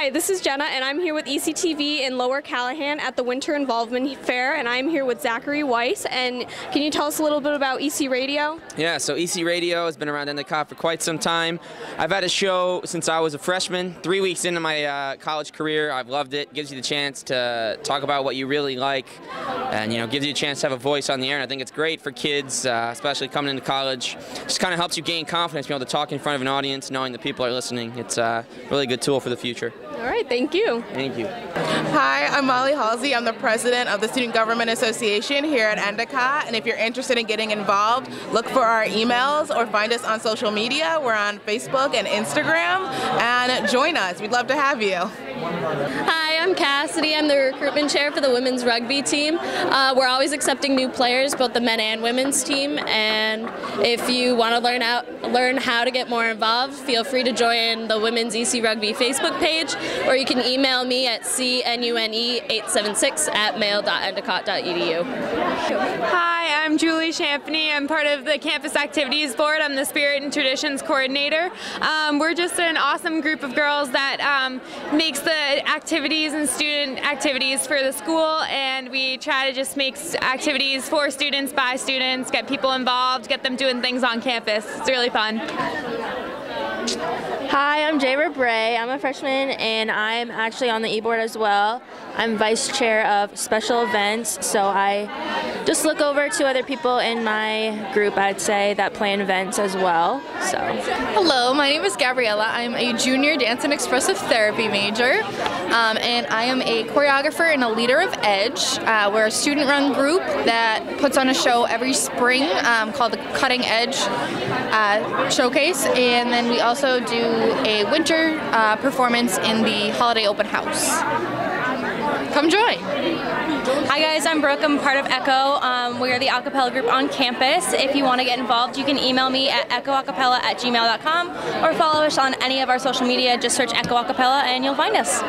Hi, this is Jenna, and I'm here with ECTV in Lower Callahan at the Winter Involvement Fair, and I'm here with Zachary Weiss. And can you tell us a little bit about EC Radio? Yeah, so EC Radio has been around Endicott for quite some time. I've had a show since I was a freshman. Three weeks into my uh, college career, I've loved it. Gives you the chance to talk about what you really like, and you know, gives you a chance to have a voice on the air. And I think it's great for kids, uh, especially coming into college. Just kind of helps you gain confidence, being able to talk in front of an audience, knowing that people are listening. It's a really good tool for the future. All right, thank you. Thank you. Hi, I'm Molly Halsey. I'm the president of the Student Government Association here at Endicott. And if you're interested in getting involved, look for our emails or find us on social media. We're on Facebook and Instagram. And join us. We'd love to have you. Hi, I'm Cassidy. I'm the recruitment chair for the women's rugby team. Uh, we're always accepting new players, both the men and women's team. And if you want to learn out, learn how to get more involved, feel free to join the Women's EC Rugby Facebook page, or you can email me at cnune876 at mail.endicott.edu. Hi, I'm Julie Champney. I'm part of the Campus Activities Board. I'm the Spirit and Traditions Coordinator. Um, we're just an awesome group of girls that um, makes the activities and student activities for the school, and we try to just make activities for students by students, get people involved, get them doing things on campus. It's really fun. Hi, I'm Jayra Bray. I'm a freshman and I'm actually on the e-board as well. I'm vice chair of special events, so I just look over to other people in my group, I'd say, that plan events as well. So. Hello, my name is Gabriella. I'm a junior dance and expressive therapy major, um, and I am a choreographer and a leader of Edge. Uh, we're a student-run group that puts on a show every spring um, called the Cutting Edge uh, Showcase, and then we also do a winter uh, performance in the Holiday Open House. Come join. Hi guys, I'm Brooke. I'm part of Echo. Um, we are the acapella group on campus. If you want to get involved, you can email me at echoacapella at gmail.com or follow us on any of our social media. Just search Echo Acapella and you'll find us.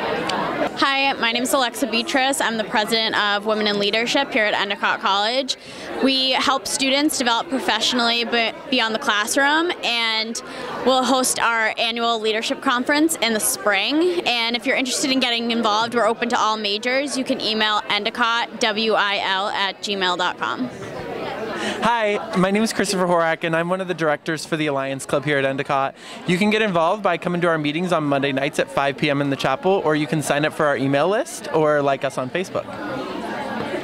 Hi, my name is Alexa Beatrice. I'm the president of Women in Leadership here at Endicott College. We help students develop professionally beyond the classroom and we'll host our annual leadership conference in the spring. And if you're interested in getting involved, we're open to all majors. You can email endicottwil at gmail.com. Hi, my name is Christopher Horak, and I'm one of the directors for the Alliance Club here at Endicott. You can get involved by coming to our meetings on Monday nights at 5 p.m. in the chapel, or you can sign up for our email list or like us on Facebook.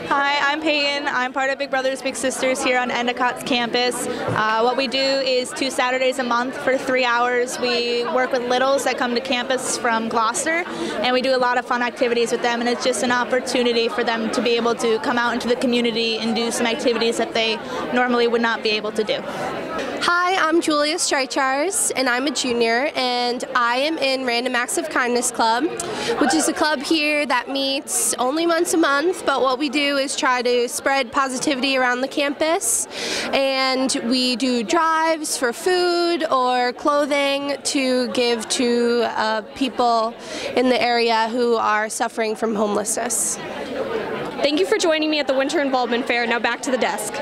Hi, I'm Peyton. I'm part of Big Brothers Big Sisters here on Endicott's campus. Uh, what we do is two Saturdays a month for three hours. We work with littles that come to campus from Gloucester, and we do a lot of fun activities with them. And it's just an opportunity for them to be able to come out into the community and do some activities that they normally would not be able to do. Hi, I'm Julia Streichars, and I'm a junior, and I am in Random Acts of Kindness Club, which is a club here that meets only once a month, but what we do is try to spread positivity around the campus, and we do drives for food or clothing to give to uh, people in the area who are suffering from homelessness. Thank you for joining me at the Winter Involvement Fair. Now back to the desk.